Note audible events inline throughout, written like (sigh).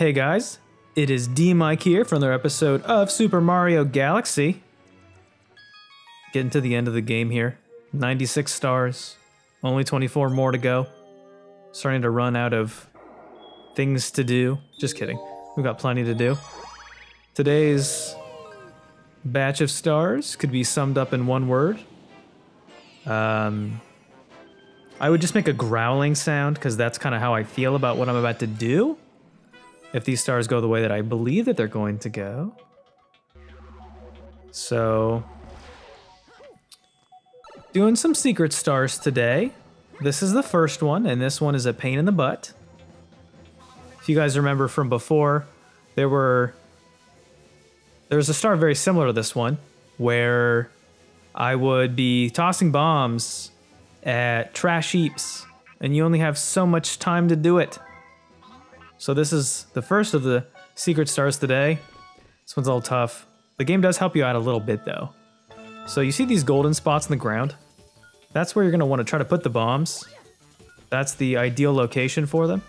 Hey guys, it is DMic here for another episode of Super Mario Galaxy. Getting to the end of the game here. 96 stars, only 24 more to go. Starting to run out of things to do. Just kidding, we've got plenty to do. Today's batch of stars could be summed up in one word. Um, I would just make a growling sound because that's kind of how I feel about what I'm about to do. If these stars go the way that I believe that they're going to go. So, doing some secret stars today. This is the first one, and this one is a pain in the butt. If you guys remember from before, there were there was a star very similar to this one where I would be tossing bombs at trash heaps, and you only have so much time to do it. So this is the first of the secret stars today. This one's a little tough. The game does help you out a little bit though. So you see these golden spots in the ground? That's where you're gonna wanna try to put the bombs. That's the ideal location for them.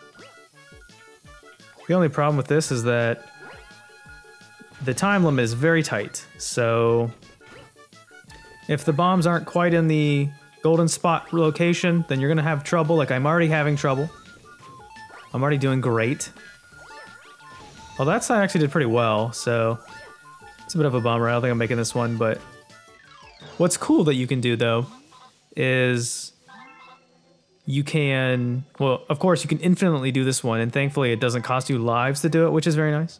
The only problem with this is that the time limit is very tight. So if the bombs aren't quite in the golden spot location, then you're gonna have trouble. Like I'm already having trouble. I'm already doing great. Well, that side actually did pretty well, so it's a bit of a bummer. I don't think I'm making this one, but what's cool that you can do though is you can, well, of course you can infinitely do this one, and thankfully it doesn't cost you lives to do it, which is very nice.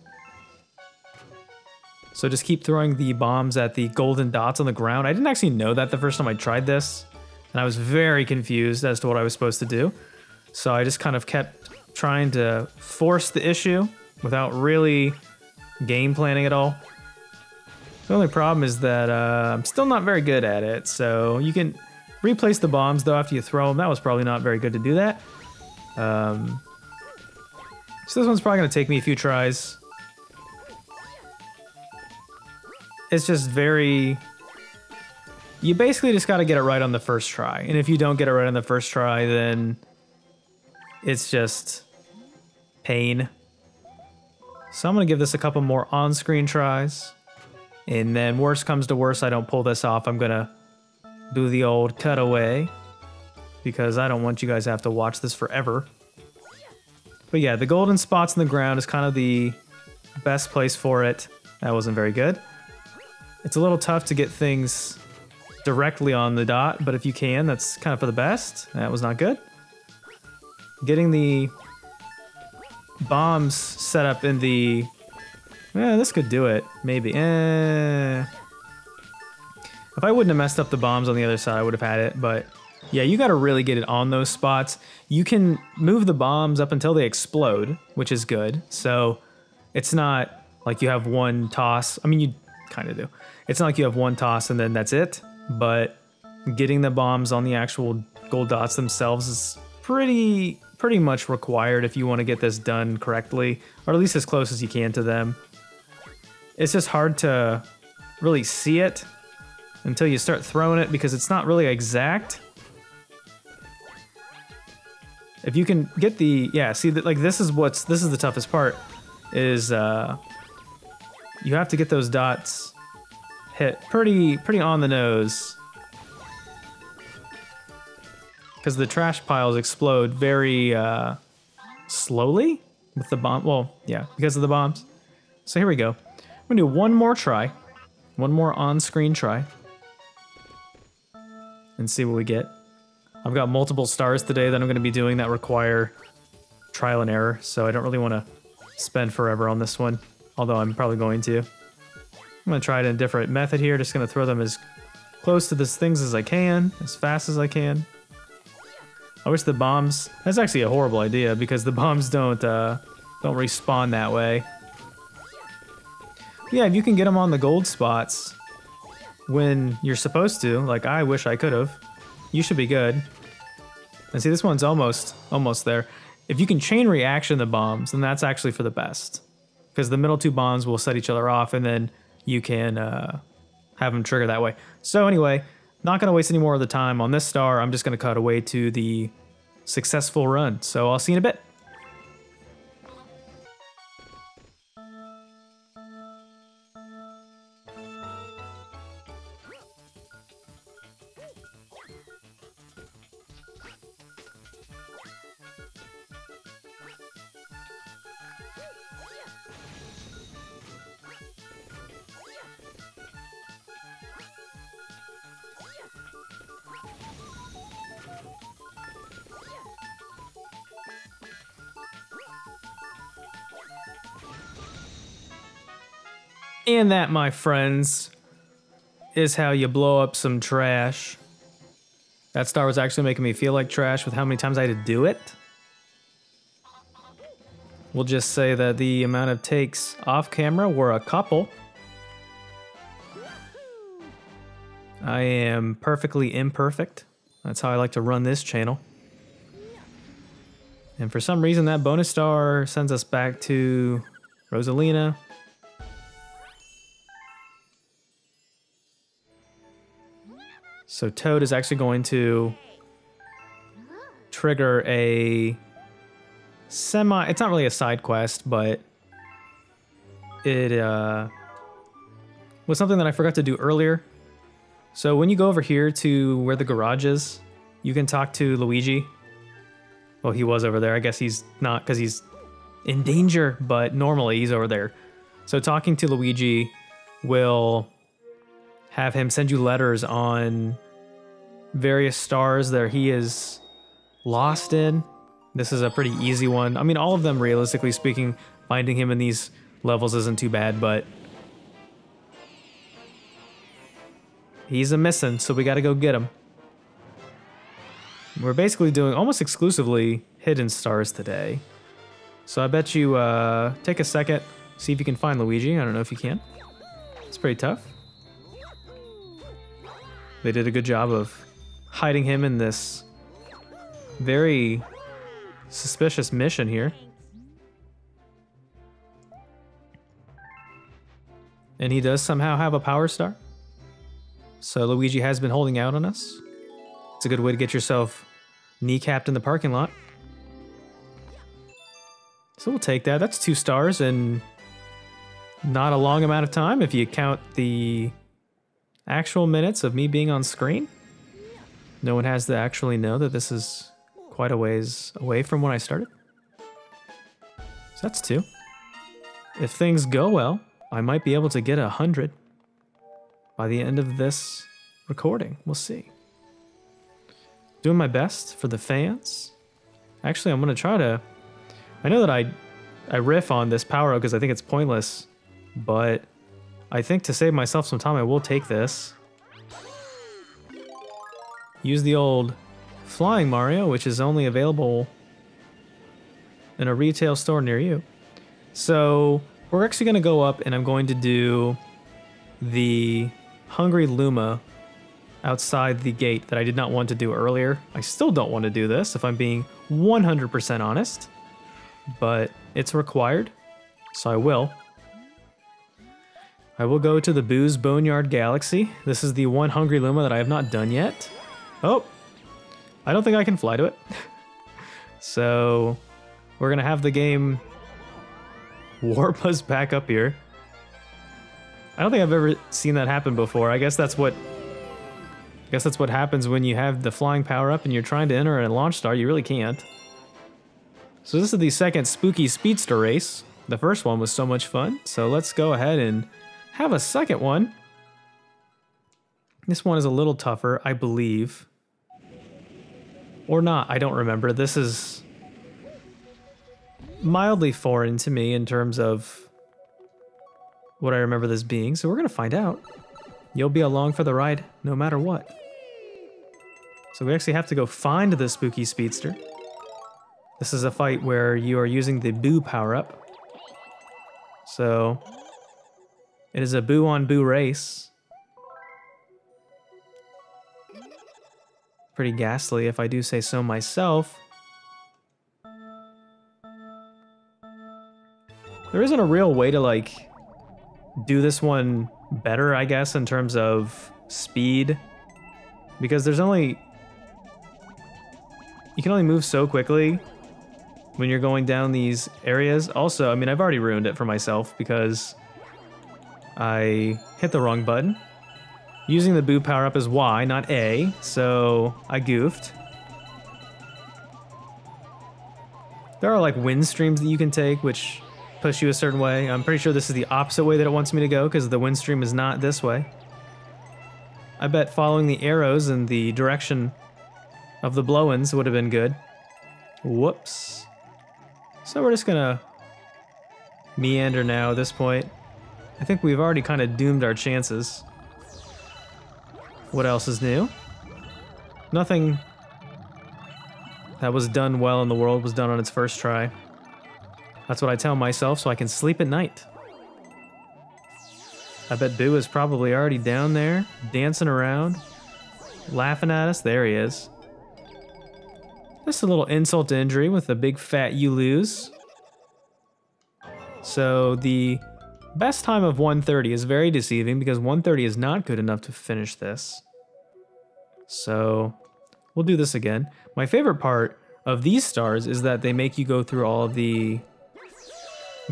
So just keep throwing the bombs at the golden dots on the ground. I didn't actually know that the first time I tried this, and I was very confused as to what I was supposed to do. So I just kind of kept trying to force the issue without really game planning at all. The only problem is that uh, I'm still not very good at it, so you can replace the bombs though after you throw them. That was probably not very good to do that. Um, so this one's probably going to take me a few tries. It's just very... You basically just got to get it right on the first try. And if you don't get it right on the first try, then it's just pain. So I'm going to give this a couple more on-screen tries. And then worst comes to worst, I don't pull this off. I'm going to do the old cutaway. Because I don't want you guys to have to watch this forever. But yeah, the golden spots in the ground is kind of the best place for it. That wasn't very good. It's a little tough to get things directly on the dot, but if you can, that's kind of for the best. That was not good. Getting the bombs set up in the... Yeah, this could do it. Maybe. Eh. If I wouldn't have messed up the bombs on the other side, I would have had it, but... Yeah, you gotta really get it on those spots. You can move the bombs up until they explode, which is good. So, it's not like you have one toss. I mean, you kind of do. It's not like you have one toss and then that's it, but getting the bombs on the actual gold dots themselves is pretty pretty much required if you want to get this done correctly, or at least as close as you can to them. It's just hard to really see it until you start throwing it because it's not really exact. If you can get the, yeah, see that like this is what's, this is the toughest part is uh, you have to get those dots hit pretty, pretty on the nose because the trash piles explode very uh, slowly with the bomb. Well, yeah, because of the bombs. So here we go. I'm gonna do one more try, one more on-screen try, and see what we get. I've got multiple stars today that I'm gonna be doing that require trial and error, so I don't really want to spend forever on this one, although I'm probably going to. I'm gonna try it in a different method here, just gonna throw them as close to these things as I can, as fast as I can. I wish the bombs... That's actually a horrible idea because the bombs don't uh, don't respawn that way. Yeah, if you can get them on the gold spots when you're supposed to, like I wish I could have, you should be good. And see, this one's almost almost there. If you can chain reaction the bombs, then that's actually for the best. Because the middle two bombs will set each other off, and then you can uh, have them trigger that way. So anyway, not going to waste any more of the time on this star. I'm just going to cut away to the successful run. So I'll see you in a bit. And that, my friends, is how you blow up some trash. That star was actually making me feel like trash with how many times I had to do it. We'll just say that the amount of takes off camera were a couple. I am perfectly imperfect. That's how I like to run this channel. And for some reason that bonus star sends us back to Rosalina. So Toad is actually going to trigger a semi it's not really a side quest, but it uh was something that I forgot to do earlier. So when you go over here to where the garage is, you can talk to Luigi. Well, he was over there. I guess he's not because he's in danger, but normally he's over there. So talking to Luigi will have him send you letters on various stars that he is lost in. This is a pretty easy one. I mean, all of them, realistically speaking, finding him in these levels isn't too bad, but he's a missing, so we gotta go get him. We're basically doing almost exclusively hidden stars today. So I bet you uh, take a second, see if you can find Luigi. I don't know if you can. It's pretty tough. They did a good job of hiding him in this very suspicious mission here. And he does somehow have a power star. So Luigi has been holding out on us. It's a good way to get yourself kneecapped in the parking lot. So we'll take that. That's two stars in not a long amount of time if you count the actual minutes of me being on screen. No one has to actually know that this is quite a ways away from when I started. So that's two. If things go well, I might be able to get a hundred by the end of this recording. We'll see. Doing my best for the fans. Actually, I'm gonna try to. I know that I, I riff on this power up because I think it's pointless, but I think to save myself some time, I will take this. Use the old Flying Mario, which is only available in a retail store near you. So we're actually going to go up and I'm going to do the Hungry Luma outside the gate that I did not want to do earlier. I still don't want to do this if I'm being 100% honest, but it's required, so I will. I will go to the Boo's Boneyard Galaxy. This is the one Hungry Luma that I have not done yet. Oh, I don't think I can fly to it. (laughs) so we're gonna have the game warp (laughs) us back up here. I don't think I've ever seen that happen before. I guess that's what I guess that's what happens when you have the flying power up and you're trying to enter a launch star. You really can't. So this is the second spooky speedster race. The first one was so much fun. So let's go ahead and have a second one. This one is a little tougher, I believe. Or not, I don't remember. This is mildly foreign to me in terms of what I remember this being, so we're gonna find out. You'll be along for the ride no matter what. So we actually have to go find the spooky speedster. This is a fight where you are using the boo power-up. So it is a boo on boo race. Pretty ghastly if I do say so myself. There isn't a real way to like do this one better, I guess, in terms of speed. Because there's only... You can only move so quickly when you're going down these areas. Also, I mean, I've already ruined it for myself because I hit the wrong button. Using the boo power up is Y, not A, so I goofed. There are like wind streams that you can take, which push you a certain way. I'm pretty sure this is the opposite way that it wants me to go because the wind stream is not this way. I bet following the arrows in the direction of the blow-ins would have been good. Whoops. So we're just gonna meander now at this point. I think we've already kind of doomed our chances. What else is new? Nothing that was done well in the world was done on its first try. That's what I tell myself so I can sleep at night. I bet Boo is probably already down there, dancing around, laughing at us. There he is. Just a little insult to injury with a big fat you lose. So the best time of 130 is very deceiving because 130 is not good enough to finish this. So we'll do this again. My favorite part of these stars is that they make you go through all of the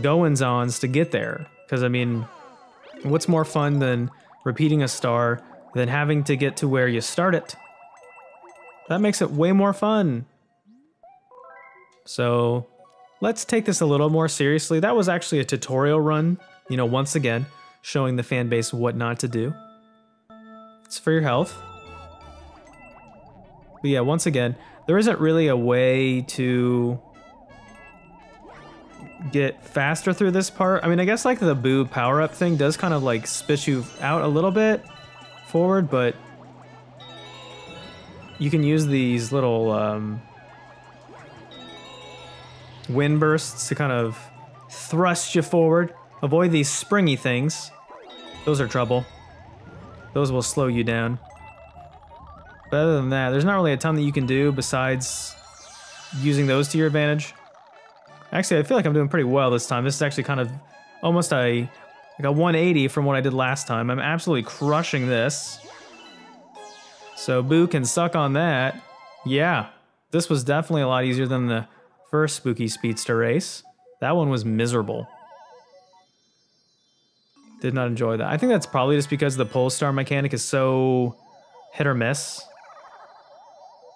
goings-ons to get there. Because, I mean, what's more fun than repeating a star than having to get to where you start it? That makes it way more fun. So let's take this a little more seriously. That was actually a tutorial run, you know, once again, showing the fan base what not to do. It's for your health. But yeah, once again, there isn't really a way to get faster through this part. I mean, I guess like the boo power up thing does kind of like spit you out a little bit forward, but you can use these little um, wind bursts to kind of thrust you forward. Avoid these springy things. Those are trouble. Those will slow you down. But other than that, there's not really a ton that you can do besides using those to your advantage. Actually, I feel like I'm doing pretty well this time. This is actually kind of almost a like a 180 from what I did last time. I'm absolutely crushing this. So Boo can suck on that. Yeah, this was definitely a lot easier than the first Spooky Speedster race. That one was miserable. Did not enjoy that. I think that's probably just because the Polestar mechanic is so hit or miss.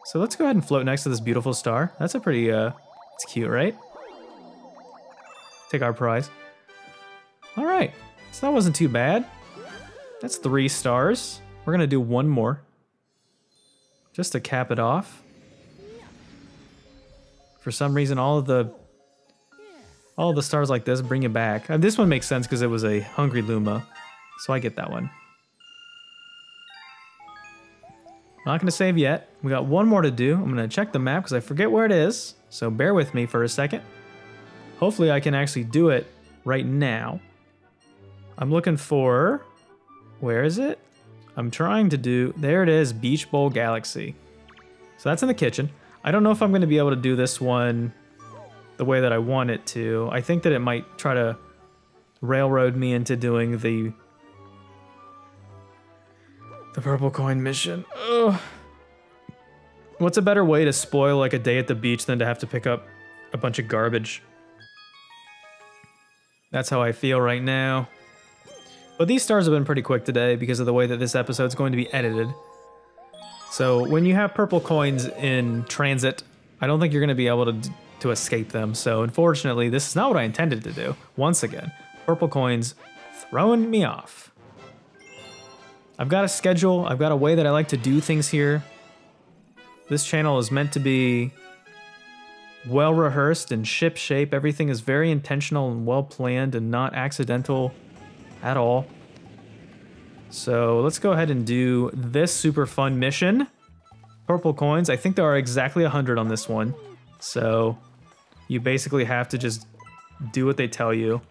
So let's go ahead and float next to this beautiful star. That's a pretty, uh, it's cute, right? Take our prize. All right, so that wasn't too bad. That's three stars. We're gonna do one more. Just to cap it off. For some reason, all of the all the stars like this bring it back. And this one makes sense because it was a Hungry Luma, so I get that one. Not going to save yet. We got one more to do. I'm going to check the map because I forget where it is. So bear with me for a second. Hopefully I can actually do it right now. I'm looking for... Where is it? I'm trying to do... There it is, Beach Bowl Galaxy. So that's in the kitchen. I don't know if I'm going to be able to do this one the way that I want it to. I think that it might try to railroad me into doing the the purple coin mission. Ugh. What's a better way to spoil like a day at the beach than to have to pick up a bunch of garbage? That's how I feel right now. But these stars have been pretty quick today because of the way that this episode's going to be edited. So when you have purple coins in transit, I don't think you're going to be able to, to escape them. So unfortunately, this is not what I intended to do. Once again, purple coins throwing me off. I've got a schedule. I've got a way that I like to do things here. This channel is meant to be well rehearsed and ship shape. Everything is very intentional and well planned and not accidental at all. So let's go ahead and do this super fun mission. Purple coins. I think there are exactly 100 on this one. So you basically have to just do what they tell you.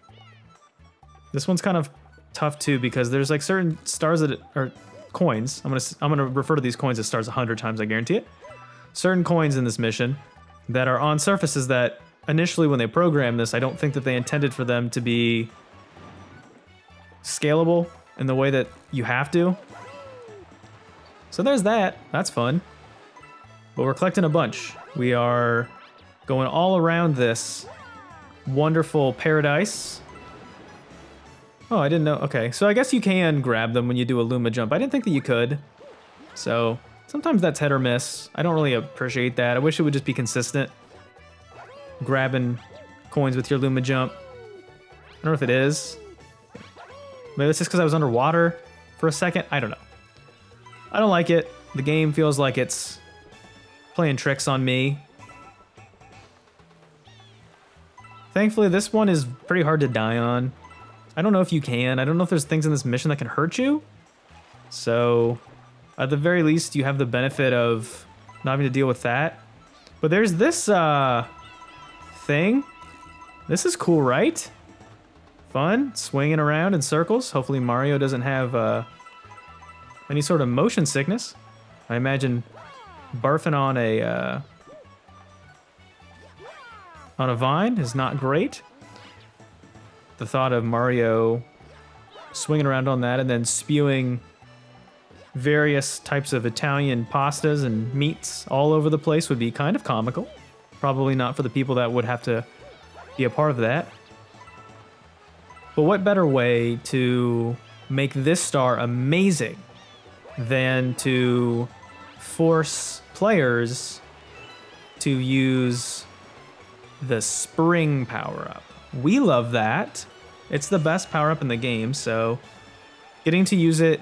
This one's kind of tough too because there's like certain stars that are coins. I'm gonna I'm gonna refer to these coins as stars a hundred times. I guarantee it. Certain coins in this mission that are on surfaces that initially when they programmed this, I don't think that they intended for them to be scalable in the way that you have to. So there's that. That's fun. But we're collecting a bunch. We are going all around this wonderful paradise Oh, I didn't know. Okay, so I guess you can grab them when you do a Luma jump. I didn't think that you could. So sometimes that's hit or miss. I don't really appreciate that. I wish it would just be consistent. Grabbing coins with your Luma jump. I don't know if it is. Maybe it's just because I was underwater for a second. I don't know. I don't like it. The game feels like it's playing tricks on me. Thankfully, this one is pretty hard to die on. I don't know if you can. I don't know if there's things in this mission that can hurt you. So, at the very least, you have the benefit of not having to deal with that. But there's this uh, thing. This is cool, right? Fun, swinging around in circles. Hopefully Mario doesn't have uh, any sort of motion sickness. I imagine barfing on a uh, on a vine is not great. The thought of Mario swinging around on that and then spewing various types of Italian pastas and meats all over the place would be kind of comical. Probably not for the people that would have to be a part of that. But what better way to make this star amazing than to force players to use the spring power up? We love that. It's the best power up in the game, so getting to use it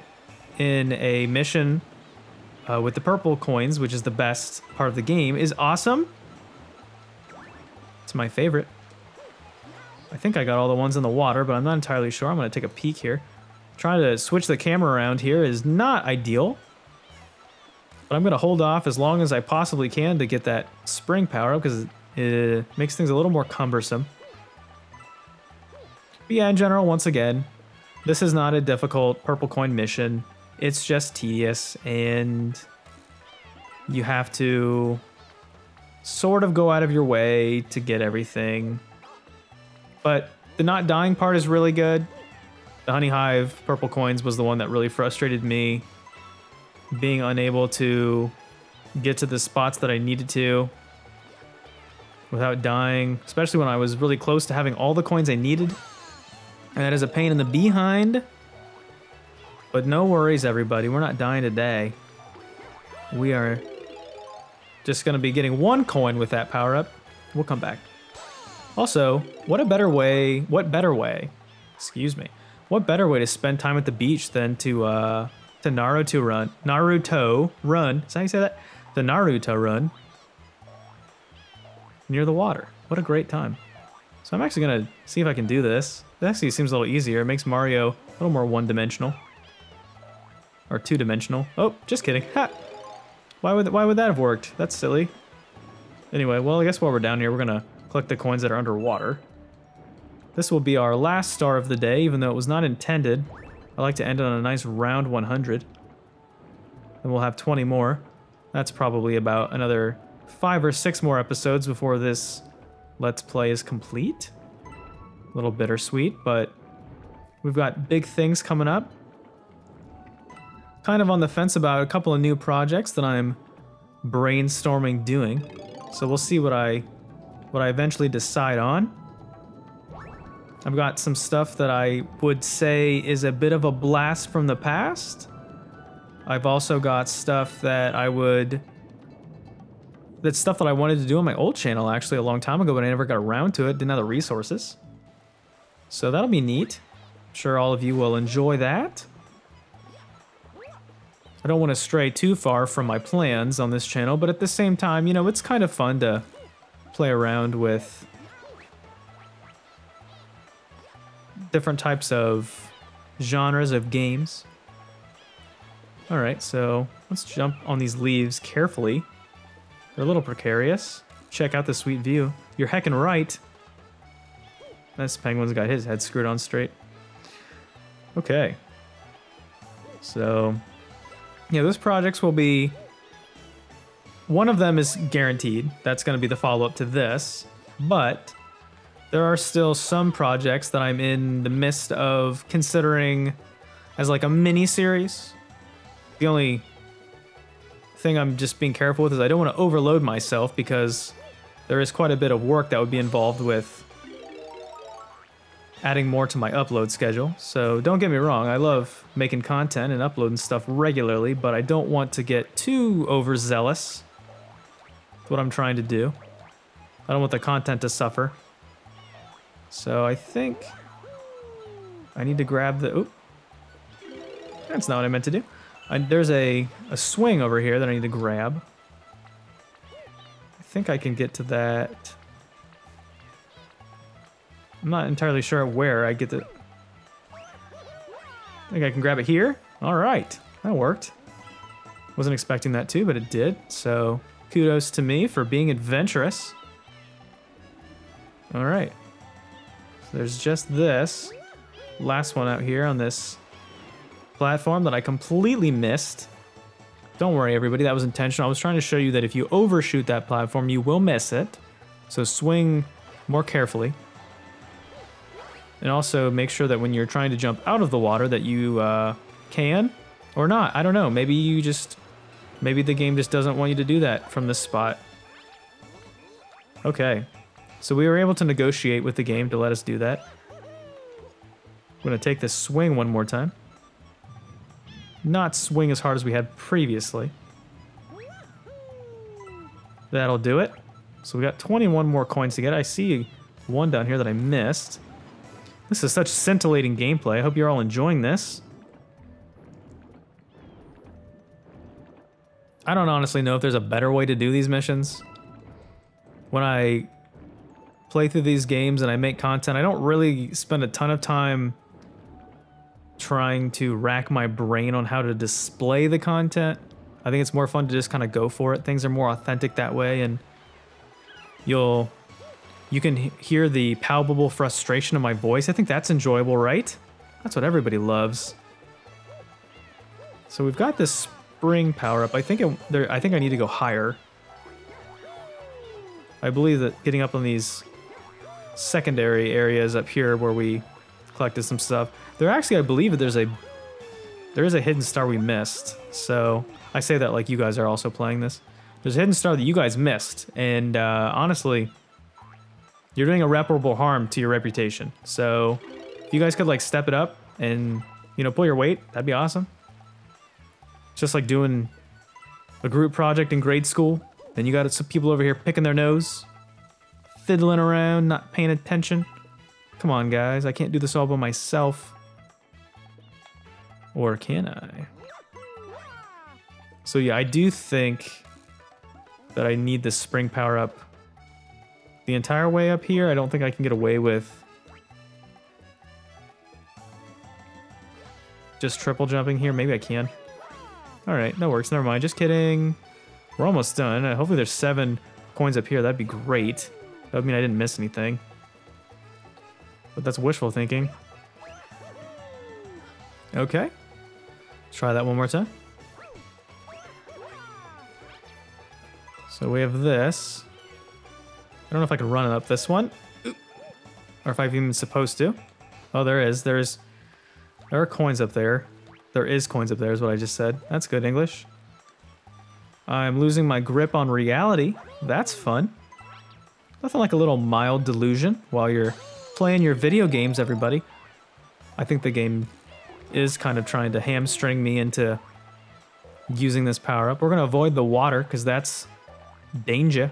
in a mission uh, with the purple coins, which is the best part of the game, is awesome. It's my favorite. I think I got all the ones in the water, but I'm not entirely sure. I'm going to take a peek here. Trying to switch the camera around here is not ideal. But I'm going to hold off as long as I possibly can to get that spring power up because it makes things a little more cumbersome. But yeah, in general, once again, this is not a difficult purple coin mission. It's just tedious and you have to sort of go out of your way to get everything. But the not dying part is really good. The Honey Hive purple coins was the one that really frustrated me. Being unable to get to the spots that I needed to without dying, especially when I was really close to having all the coins I needed. And that is a pain in the behind. But no worries, everybody. We're not dying today. We are just going to be getting one coin with that power up. We'll come back. Also, what a better way, what better way, excuse me, what better way to spend time at the beach than to, uh, to Naruto run, Naruto run, is that how you say that? The Naruto run near the water. What a great time. So I'm actually going to see if I can do this. It actually seems a little easier. It makes Mario a little more one-dimensional. Or two-dimensional. Oh, just kidding. Ha! Why would, why would that have worked? That's silly. Anyway, well, I guess while we're down here, we're going to collect the coins that are underwater. This will be our last star of the day, even though it was not intended. I like to end it on a nice round 100. And we'll have 20 more. That's probably about another five or six more episodes before this Let's Play is complete. A little bittersweet, but we've got big things coming up. Kind of on the fence about a couple of new projects that I'm brainstorming doing. So we'll see what I what I eventually decide on. I've got some stuff that I would say is a bit of a blast from the past. I've also got stuff that I would... That's stuff that I wanted to do on my old channel actually a long time ago, but I never got around to it, didn't have the resources. So that'll be neat. I'm sure all of you will enjoy that. I don't want to stray too far from my plans on this channel, but at the same time, you know, it's kind of fun to play around with different types of genres of games. All right, so let's jump on these leaves carefully. They're a little precarious. Check out the sweet view. You're heckin' right. This penguin's got his head screwed on straight. Okay. So, yeah, those projects will be one of them is guaranteed. That's going to be the follow-up to this. But there are still some projects that I'm in the midst of considering as like a mini series. The only thing I'm just being careful with is I don't want to overload myself because there is quite a bit of work that would be involved with adding more to my upload schedule. So don't get me wrong, I love making content and uploading stuff regularly, but I don't want to get too overzealous what I'm trying to do. I don't want the content to suffer. So I think I need to grab the... Oop. That's not what I meant to do. I, there's a, a swing over here that I need to grab. I think I can get to that. I'm not entirely sure where I get to... I think I can grab it here. All right, that worked. Wasn't expecting that too, but it did. So kudos to me for being adventurous. All right. So there's just this last one out here on this platform that I completely missed. Don't worry, everybody, that was intentional. I was trying to show you that if you overshoot that platform, you will miss it. So swing more carefully. And also make sure that when you're trying to jump out of the water that you uh, can or not. I don't know. Maybe you just, maybe the game just doesn't want you to do that from this spot. Okay. So we were able to negotiate with the game to let us do that. I'm going to take this swing one more time. Not swing as hard as we had previously. That'll do it. So we got 21 more coins to get. I see one down here that I missed. This is such scintillating gameplay. I hope you're all enjoying this. I don't honestly know if there's a better way to do these missions. When I play through these games and I make content, I don't really spend a ton of time trying to rack my brain on how to display the content. I think it's more fun to just kind of go for it. Things are more authentic that way and you'll you can hear the palpable frustration of my voice. I think that's enjoyable, right? That's what everybody loves. So we've got this spring power up. I think it, there, I think I need to go higher. I believe that getting up on these secondary areas up here where we collected some stuff. There actually, I believe that there's a there is a hidden star we missed. So I say that like you guys are also playing this. There's a hidden star that you guys missed, and uh, honestly, you're doing irreparable harm to your reputation. So if you guys could like step it up and you know pull your weight, that'd be awesome. Just like doing a group project in grade school, then you got some people over here picking their nose, fiddling around, not paying attention. Come on, guys, I can't do this all by myself. Or can I? So yeah, I do think that I need the spring power up the entire way up here. I don't think I can get away with just triple jumping here. Maybe I can. All right, that works. Never mind. Just kidding. We're almost done. Uh, hopefully there's seven coins up here. That'd be great. That would mean I didn't miss anything. But that's wishful thinking. Okay. Try that one more time. So we have this. I don't know if I can run it up this one. Or if I'm even supposed to. Oh, there is. There's... There are coins up there. There is coins up there is what I just said. That's good English. I'm losing my grip on reality. That's fun. Nothing like a little mild delusion while you're playing your video games, everybody. I think the game is kind of trying to hamstring me into using this power up. We're going to avoid the water because that's danger.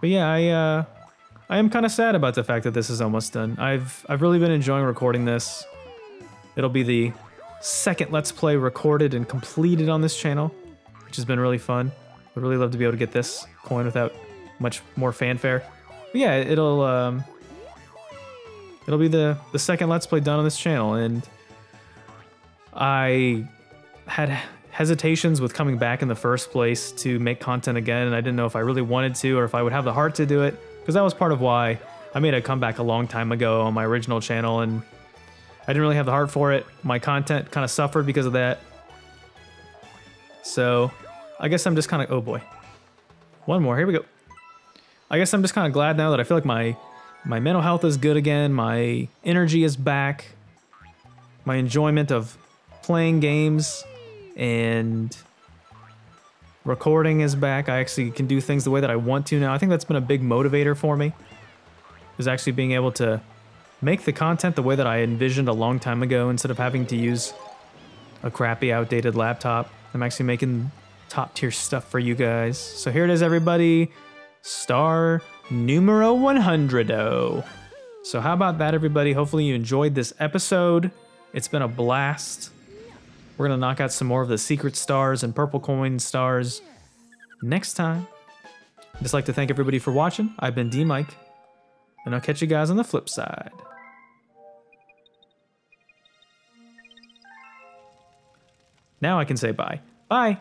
But yeah, I uh, I am kind of sad about the fact that this is almost done. I've I've really been enjoying recording this. It'll be the second Let's Play recorded and completed on this channel, which has been really fun. I'd really love to be able to get this coin without much more fanfare. But yeah, it'll um, it'll be the the second Let's Play done on this channel, and I had hesitations with coming back in the first place to make content again, and I didn't know if I really wanted to or if I would have the heart to do it, because that was part of why I made a comeback a long time ago on my original channel, and I didn't really have the heart for it. My content kind of suffered because of that. So I guess I'm just kind of, oh boy. One more, here we go. I guess I'm just kind of glad now that I feel like my my mental health is good again, my energy is back, my enjoyment of playing games and recording is back. I actually can do things the way that I want to now. I think that's been a big motivator for me, is actually being able to make the content the way that I envisioned a long time ago instead of having to use a crappy, outdated laptop. I'm actually making top tier stuff for you guys. So here it is, everybody star numero 100. So, how about that, everybody? Hopefully, you enjoyed this episode. It's been a blast. We're going to knock out some more of the secret stars and purple coin stars next time. I'd just like to thank everybody for watching. I've been DMic, and I'll catch you guys on the flip side. Now I can say bye. Bye.